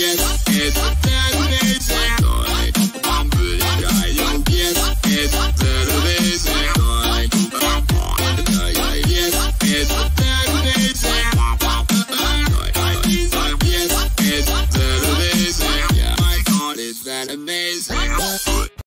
yes, yes.